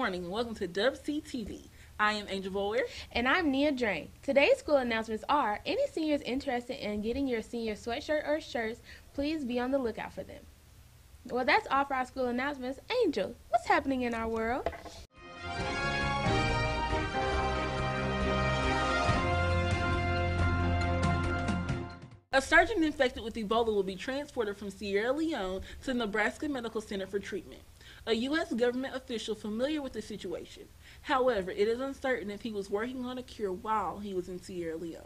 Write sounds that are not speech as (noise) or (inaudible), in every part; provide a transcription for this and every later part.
morning and welcome to Dub TV. I am Angel Boyer. And I'm Nia Drain. Today's school announcements are any seniors interested in getting your senior sweatshirt or shirts, please be on the lookout for them. Well, that's all for our school announcements. Angel, what's happening in our world? A surgeon infected with Ebola will be transported from Sierra Leone to Nebraska Medical Center for treatment. A U.S. government official familiar with the situation. However, it is uncertain if he was working on a cure while he was in Sierra Leone.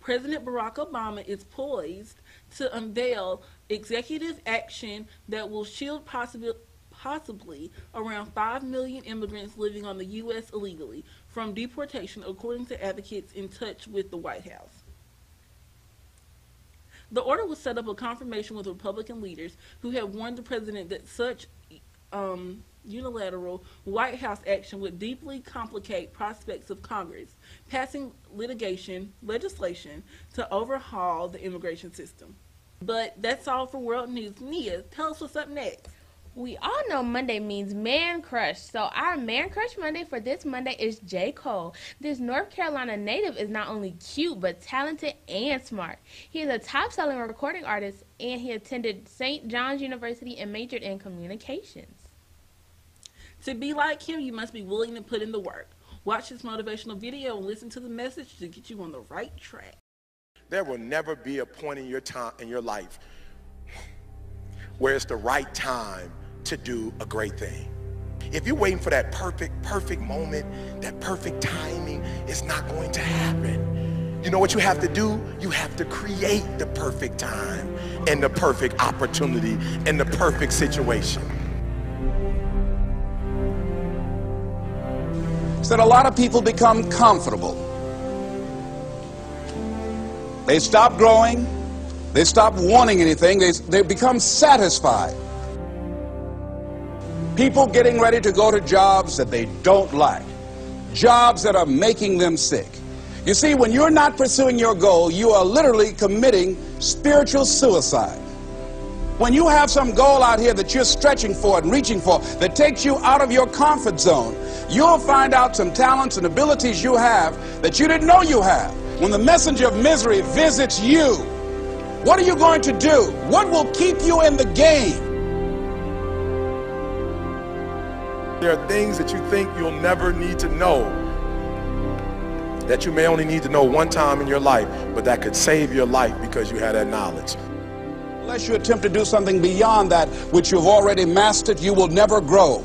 President Barack Obama is poised to unveil executive action that will shield possibly possibly around 5 million immigrants living on the U.S. illegally from deportation, according to advocates in touch with the White House. The order will set up a confirmation with Republican leaders who have warned the president that such um, unilateral White House action would deeply complicate prospects of Congress passing litigation legislation to overhaul the immigration system. But that's all for World News. Nia, tell us what's up next. We all know Monday means man crush. So our man crush Monday for this Monday is J. Cole. This North Carolina native is not only cute but talented and smart. He is a top-selling recording artist and he attended St. John's University and majored in communications. To be like him, you must be willing to put in the work. Watch this motivational video and listen to the message to get you on the right track. There will never be a point in your time in your life where it's the right time to do a great thing. If you're waiting for that perfect, perfect moment, that perfect timing, it's not going to happen. You know what you have to do? You have to create the perfect time and the perfect opportunity and the perfect situation. So that a lot of people become comfortable. They stop growing. They stop wanting anything. They, they become satisfied. People getting ready to go to jobs that they don't like, jobs that are making them sick. You see, when you're not pursuing your goal, you are literally committing spiritual suicide. When you have some goal out here that you're stretching for and reaching for that takes you out of your comfort zone, you'll find out some talents and abilities you have that you didn't know you have. When the messenger of misery visits you, what are you going to do? What will keep you in the game? There are things that you think you'll never need to know that you may only need to know one time in your life, but that could save your life because you had that knowledge. Unless you attempt to do something beyond that which you've already mastered, you will never grow.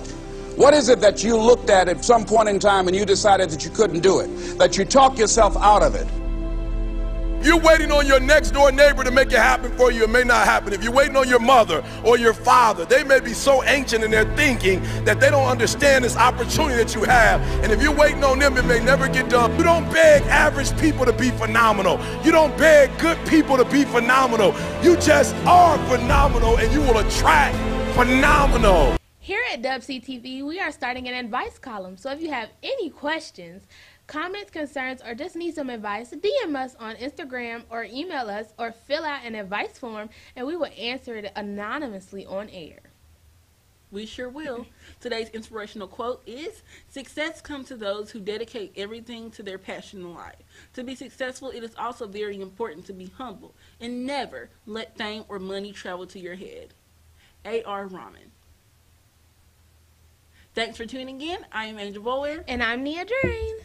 What is it that you looked at at some point in time and you decided that you couldn't do it? That you talk yourself out of it? You're waiting on your next door neighbor to make it happen for you, it may not happen. If you're waiting on your mother or your father, they may be so ancient in their thinking that they don't understand this opportunity that you have. And if you're waiting on them, it may never get done. You don't beg average people to be phenomenal. You don't beg good people to be phenomenal. You just are phenomenal and you will attract phenomenal. Here at DubCTV, we are starting an advice column. So if you have any questions, comments, concerns, or just need some advice, DM us on Instagram or email us or fill out an advice form and we will answer it anonymously on air. We sure will. (laughs) Today's inspirational quote is Success comes to those who dedicate everything to their passion in life. To be successful, it is also very important to be humble and never let fame or money travel to your head. A.R. Rahman. Thanks for tuning in. I am Angel Bowen. And I'm Nia Drain.